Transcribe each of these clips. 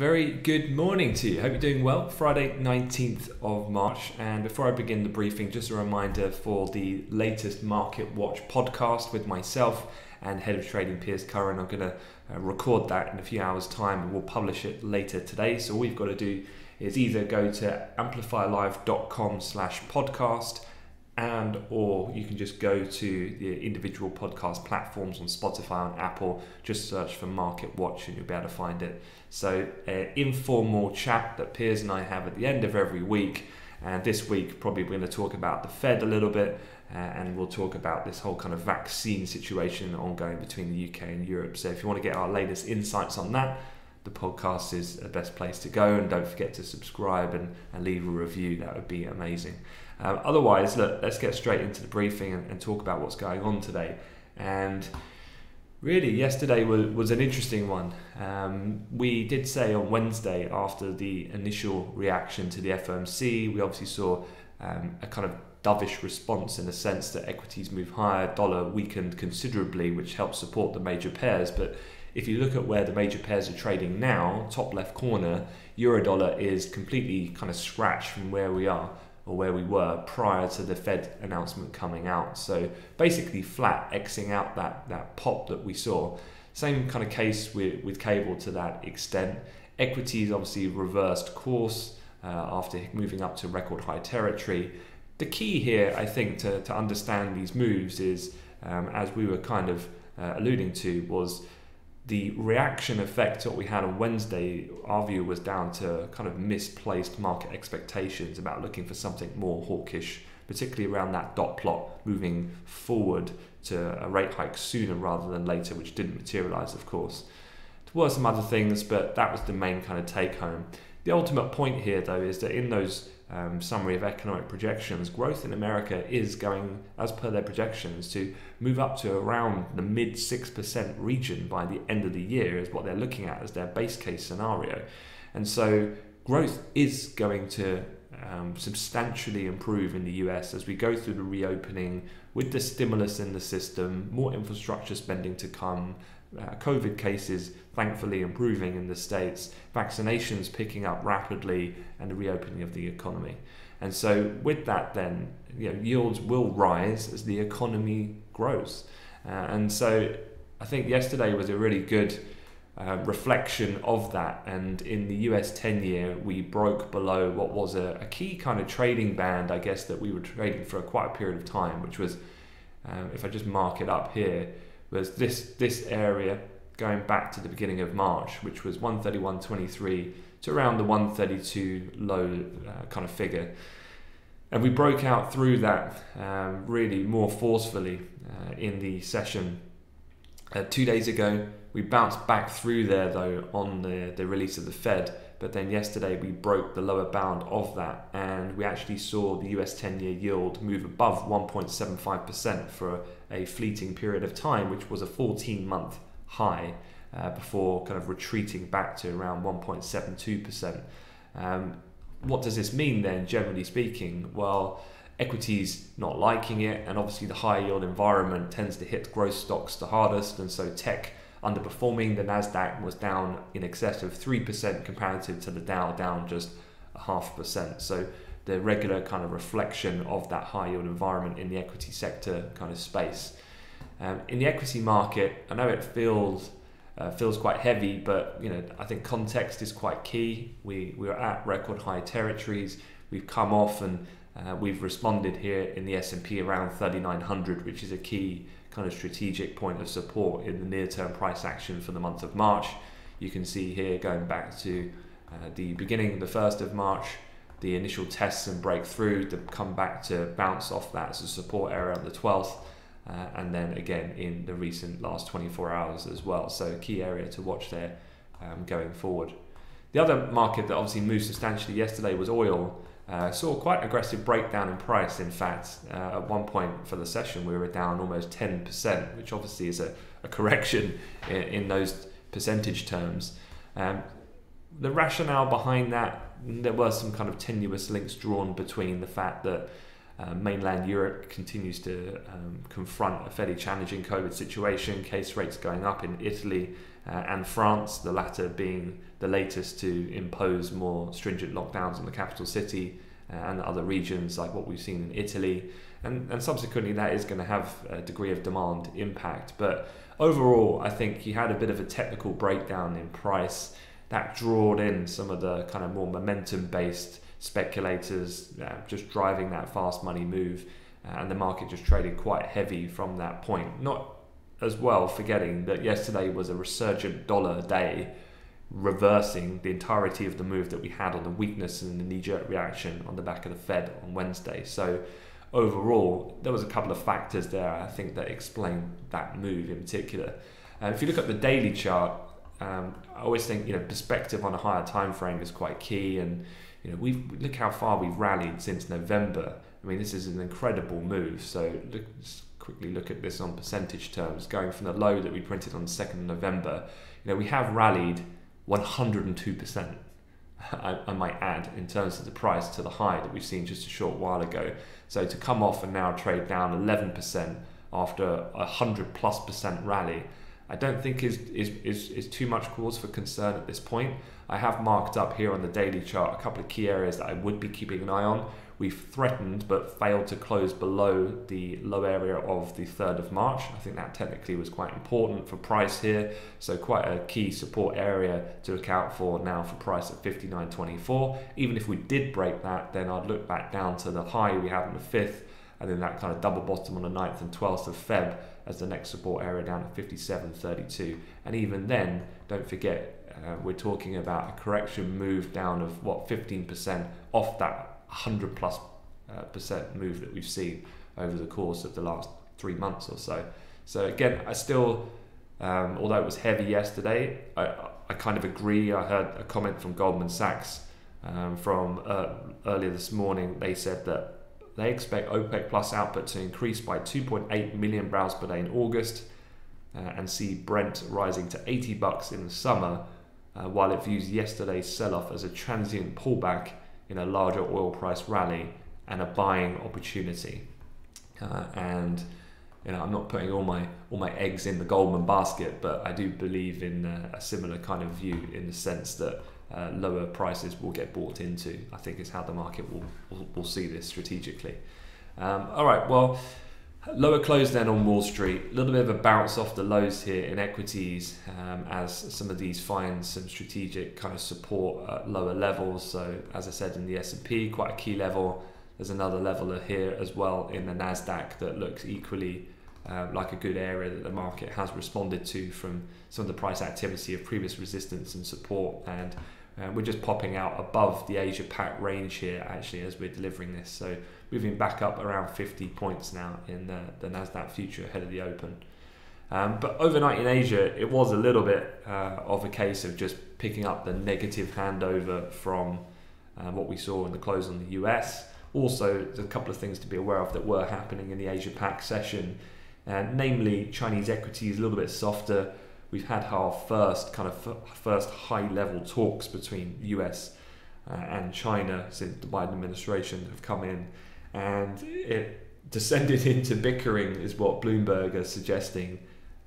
Very good morning to you. Hope you're doing well. Friday, 19th of March. And before I begin the briefing, just a reminder for the latest Market Watch podcast with myself and Head of Trading Piers Curran. I'm going to uh, record that in a few hours' time and we'll publish it later today. So all you've got to do is either go to amplifylive.com slash podcast and or you can just go to the individual podcast platforms on Spotify and Apple. Just search for Market Watch and you'll be able to find it. So, uh, informal chat that Piers and I have at the end of every week. And this week, probably we're going to talk about the Fed a little bit, uh, and we'll talk about this whole kind of vaccine situation ongoing between the UK and Europe. So, if you want to get our latest insights on that, the podcast is the best place to go. And don't forget to subscribe and, and leave a review, that would be amazing. Um, otherwise, look, let's get straight into the briefing and, and, talk about what's going on today. And really, yesterday was, was an interesting one. Um, we did say on Wednesday, after the initial reaction to the FOMC, we obviously saw um, a kind of dovish response in the sense that equities move higher, dollar weakened considerably, which helped support the major pairs. But if you look at where the major pairs are trading now, top left corner, euro dollar is completely kind of scratched from where we are or where we were prior to the Fed announcement coming out. So basically flat, Xing out that, that pop that we saw. Same kind of case with, with cable to that extent. Equities obviously reversed course uh, after moving up to record high territory. The key here, I think, to, to understand these moves is, um, as we were kind of uh, alluding to, was the reaction effect to what we had on Wednesday, our view was down to kind of misplaced market expectations about looking for something more hawkish, particularly around that dot plot moving forward to a rate hike sooner rather than later, which didn't materialize, of course. There were some other things, but that was the main kind of take home. The ultimate point here, though, is that in those um, summary of economic projections, growth in America is going, as per their projections, to move up to around the mid 6% region by the end of the year, is what they're looking at as their base case scenario. And so growth is going to um, substantially improve in the US as we go through the reopening with the stimulus in the system, more infrastructure spending to come, uh, COVID cases thankfully improving in the States, vaccinations picking up rapidly, and the reopening of the economy. And so, with that, then, you know, yields will rise as the economy grows. Uh, and so, I think yesterday was a really good uh, reflection of that. And in the US 10 year, we broke below what was a, a, key kind of trading band, I guess, that we were trading for quite a period of time, which was, um, if I just mark it up here, was this this area going back to the beginning of March, which was 131.23 to around the 132 low uh, kind of figure. And we broke out through that um, really more forcefully uh, in the session uh, two days ago. We bounced back through there though on the, the release of the Fed, but then yesterday we broke the lower bound of that and we actually saw the US 10 year yield move above 1.75% for a fleeting period of time, which was a 14 month high uh, before kind of retreating back to around 1.72%. Um, what does this mean then, generally speaking? Well, equities not liking it, and obviously the high yield environment tends to hit growth stocks the hardest, and so tech underperforming. The Nasdaq was down in excess of three percent comparative to the Dow, down just a half percent. So the regular kind of reflection of that high yield environment in the equity sector kind of space. Um, in the equity market, I know it feels uh, feels quite heavy, but you know I think context is quite key. We we're at record high territories. We've come off and uh, we've responded here in the S&P around 3900, which is a key kind of strategic point of support in the near-term price action for the month of March. You can see here going back to uh, the beginning, the first of March, the initial tests and breakthrough to come back to bounce off that as a support area on the 12th. Uh, and then again in the recent last 24 hours as well. So, key area to watch there um, going forward. The other market that obviously moved substantially yesterday was oil. Uh, saw quite aggressive breakdown in price. In fact, uh, at one point for the session, we were down almost 10%, which obviously is a, a correction in, in, those percentage terms. Um, the rationale behind that, there were some kind of tenuous links drawn between the fact that Uh, mainland Europe continues to um, confront a fairly challenging COVID situation, case rates going up in Italy uh, and France, the latter being the latest to impose more stringent lockdowns in the capital city uh, and other regions like what we've seen in Italy. And, and subsequently, that is going to have a degree of demand impact. But overall, I think you had a bit of a technical breakdown in price that drawed in some of the kind of more momentum based speculators uh, just driving that fast money move, uh, and the market just traded quite heavy from that point. Not as well forgetting that yesterday was a resurgent dollar day, reversing the entirety of the move that we had on the weakness and the knee jerk reaction on the back of the Fed on Wednesday. So, overall, there was a couple of factors there I think that explain that move in particular. Uh, if you look at the daily chart, um, I always think you know perspective on a higher time frame is quite key, and you know, we look how far we've rallied since November. I mean, this is an incredible move. So look, quickly look at this on percentage terms, going from the low that we printed on the 2nd of November. You know, we have rallied 102%. I, I might add, in terms of the price to the high that we've seen just a short while ago. So to come off and now trade down 11% after a 100 plus percent rally, I don't think is, is, is, is too much cause for concern at this point. I have marked up here on the daily chart a couple of key areas that I would be keeping an eye on. We've threatened but failed to close below the low area of the 3rd of March. I think that technically was quite important for price here. So quite a key support area to out for now for price at 59.24. Even if we did break that, then I'd look back down to the high we had on the 5th and then that kind of double bottom on the 9th and 12th of Feb as the next support area down at 57.32. And even then, don't forget uh, we're talking about a correction move down of what 15% off that 100 plus uh, percent move that we've seen over the course of the last three months or so. So again, I still, um, although it was heavy yesterday, I, I kind of agree. I heard a comment from Goldman Sachs um, from uh, earlier this morning. They said that they expect OPEC plus output to increase by 2.8 million barrels per day in August uh, and see Brent rising to 80 bucks in the summer uh, while it views yesterday's sell off as a transient pullback in a larger oil price rally and a buying opportunity. Uh, and you know, I'm not putting all my all my eggs in the Goldman basket, but I do believe in uh, a similar kind of view in the sense that uh, lower prices will get bought into. I think is how the market will will, will see this strategically. Um, all right, well. Lower close then on Wall Street. A little bit of a bounce off the lows here in equities um, as some of these find some strategic kind of support at lower levels. So as I said in the S&P, quite a key level. There's another level here as well in the Nasdaq that looks equally uh, like a good area that the market has responded to from some of the price activity of previous resistance and support. And uh, we're just popping out above the Asia Pac range here actually as we're delivering this. So moving back up around 50 points now in the, the Nasdaq future ahead of the open. Um, but overnight in Asia, it was a little bit uh, of a case of just picking up the negative handover from uh, what we saw in the close on the US. Also, there's a couple of things to be aware of that were happening in the Asia Pac session, uh, namely Chinese equities a little bit softer. We've had our first kind of f- first high level talks between US uh, and China since the Biden administration have come in and it descended into bickering, is what Bloomberg is suggesting,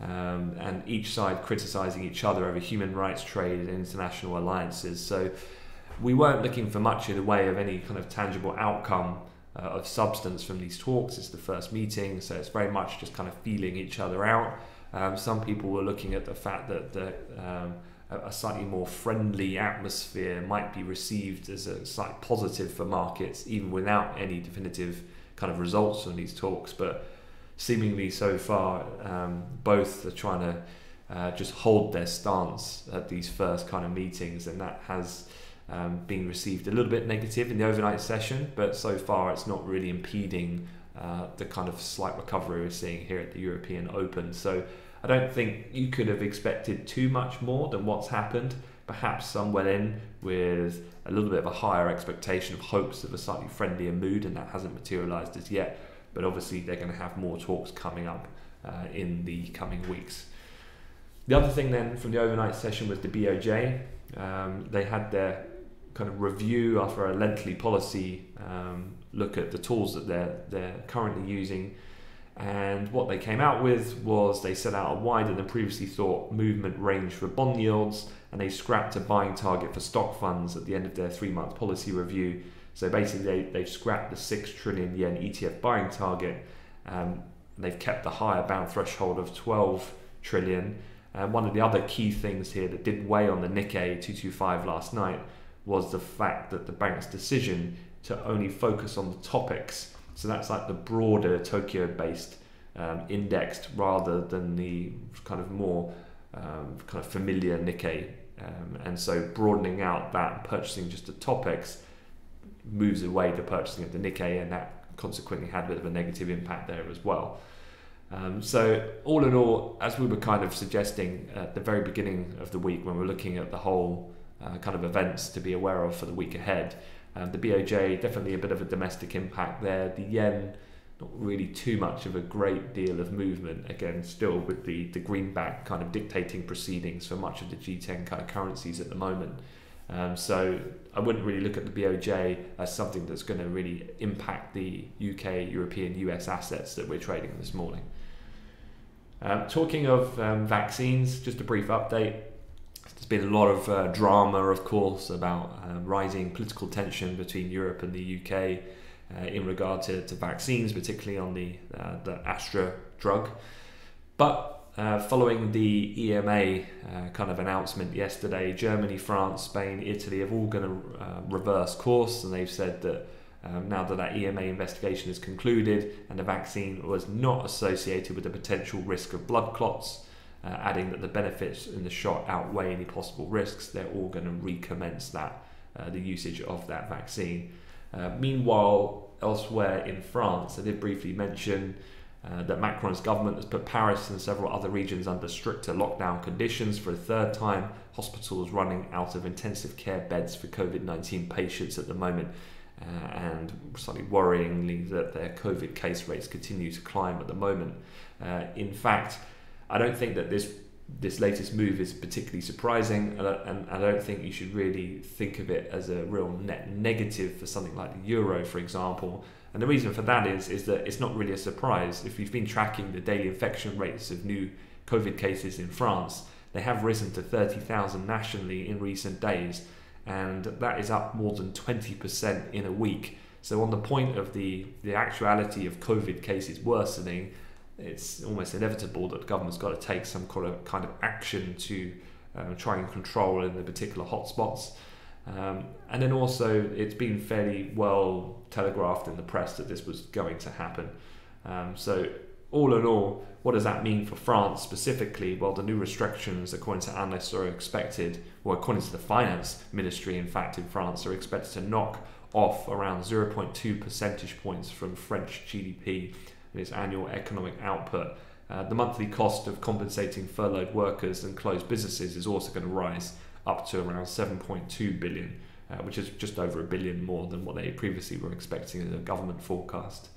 um, and each side criticizing each other over human rights, trade, and international alliances. So we weren't looking for much in the way of any kind of tangible outcome. Uh, of substance from these talks. It's the first meeting, so it's very much just kind of feeling each other out. Um, some people were looking at the fact that the, um, a slightly more friendly atmosphere might be received as a slight positive for markets, even without any definitive kind of results on these talks. But seemingly so far, um, both are trying to uh, just hold their stance at these first kind of meetings, and that has um, been received a little bit negative in the overnight session. But so far, it's not really impeding uh, the kind of slight recovery we're seeing here at the European Open. So I don't think you could have expected too much more than what's happened. Perhaps some went in with a little bit of a higher expectation of hopes of a slightly friendlier mood, and that hasn't materialised as yet. But obviously, they're going to have more talks coming up uh, in the coming weeks. The other thing then from the overnight session was the BOJ. Um, they had their kind of review after a lengthy policy um, look at the tools that they're they're currently using. And what they came out with was they set out a wider than previously thought movement range for bond yields, and they scrapped a buying target for stock funds at the end of their three month policy review. So basically, they, they've scrapped the 6 trillion yen ETF buying target. Um, they've kept the higher bound threshold of 12 trillion. And one of the other key things here that did weigh on the Nikkei 225 last night was the fact that the bank's decision to only focus on the TOPIX. So that's like the broader Tokyo based um, indexed rather than the kind of more um, kind of familiar Nikkei. Um, and so broadening out that purchasing just the TOPIX moves away the purchasing of the Nikkei, and that consequently had a bit of a negative impact there as well. Um, so all in all, as we were kind of suggesting at the very beginning of the week when we are looking at the whole uh, kind of events to be aware of for the week ahead, um, the BOJ definitely a bit of a domestic impact there. The yen, not really too much of a great deal of movement. Again, still with the the greenback kind of dictating proceedings for much of the G10 kind of currencies at the moment. Um, so I wouldn't really look at the BOJ as something that's going to really impact the UK, European, US assets that we're trading this morning. Um, talking of um, vaccines, just a brief update. There's been a lot of uh, drama, of course, about uh, rising political tension between Europe and the UK uh, in regard to, to vaccines, particularly on the, uh, the Astra drug. But uh, following the EMA kind of announcement yesterday, Germany, France, Spain, Italy have all going to reverse course, and they've said that um, now that that EMA investigation is concluded and the vaccine was not associated with the potential risk of blood clots, uh, adding that the benefits in the shot outweigh any possible risks, they're all going to recommence that uh, the usage of that vaccine. Uh, meanwhile, elsewhere in France, I did briefly mention uh, that Macron's government has put Paris and several other regions under stricter lockdown conditions for a third time. Hospitals running out of intensive care beds for COVID 19 patients at the moment, uh, and slightly worryingly that their COVID case rates continue to climb at the moment. Uh, in fact, I don't think that this this latest move is particularly surprising, and I, and I don't think you should really think of it as a real net negative for something like the euro, for example. And the reason for that is is that it's not really a surprise. If you've been tracking the daily infection rates of new COVID cases in France, they have risen to 30,000 nationally in recent days, and that is up more than 20% in a week. So on the point of the the actuality of COVID cases worsening, it's almost inevitable that the government's got to take some kind of kind of action to uh, try and control in the particular hotspots. Um, and then also, it's been fairly well telegraphed in the press that this was going to happen. Um, so, all in all, what does that mean for France specifically? Well, the new restrictions, according to analysts, are expected, or according to the finance ministry, in fact, in France, are expected to knock off around 0.2 percentage points from French GDP its annual economic output. Uh, the monthly cost of compensating furloughed workers and closed businesses is also going to rise up to around 7.2 billion, uh, which is just over a billion more than what they previously were expecting in the government forecast.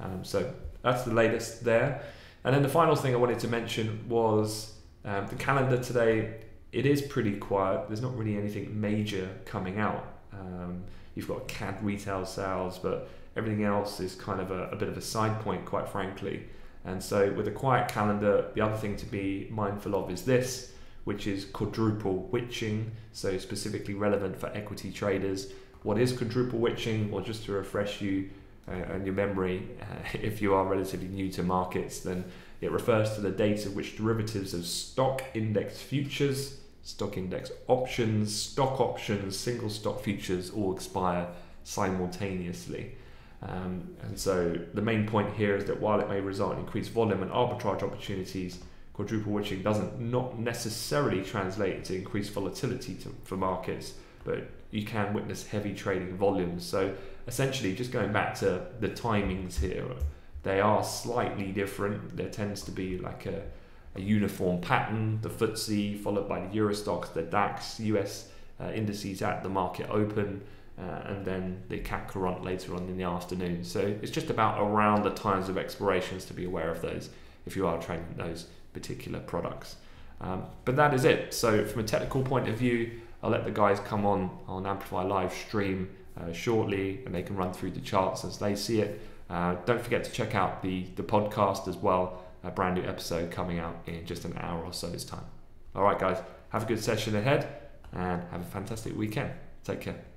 Um, so that's the latest there. And then the final thing I wanted to mention was um, the calendar today. It is pretty quiet. There's not really anything major coming out. Um, you've got CAD retail sales, but everything else is kind of a, a bit of a side point, quite frankly. And so, with a quiet calendar, the other thing to be mindful of is this which is quadruple witching, so specifically relevant for equity traders. What is quadruple witching? Well, just to refresh you uh, and your memory, uh, if you are relatively new to markets, then it refers to the date at which derivatives of stock index futures, stock index options, stock options, single stock futures all expire simultaneously. Um, and so the main point here is that while it may result in increased volume and arbitrage opportunities, quadruple witching doesn't not necessarily translate into increased volatility to, for markets, but you can witness heavy trading volumes. So essentially, just going back to the timings here, they are slightly different. There tends to be like a, a uniform pattern. The FTSE followed by the Euro Stoxx, the DAX, US uh, indices at the market open. Uh, and then the CAC Quarante later on in the afternoon. So it's just about around the times of expirations to be aware of those if you are trading those particular products. Um, but that is it. So from a technical point of view, I'll let the guys come on on Amplify live stream uh, shortly and they can run through the charts as they see it. Uh, don't forget to check out the, the podcast as well. A brand new episode coming out in just an hour or so's time. All right, guys, have a good session ahead and have a fantastic weekend. Take care.